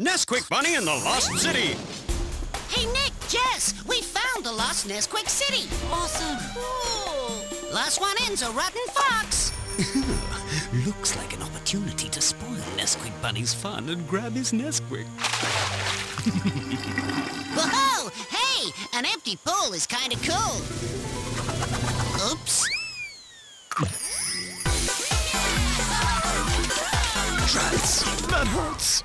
Nesquik Bunny in the Lost City. Hey, Nick, Jess, we found the lost Nesquik City. Awesome. Cool. Last one in's a rotten fox. Looks like an opportunity to spoil Nesquik Bunny's fun and grab his Nesquik. Whoa! Hey, an empty pool is kind of cool. Oops. Rats, that hurts.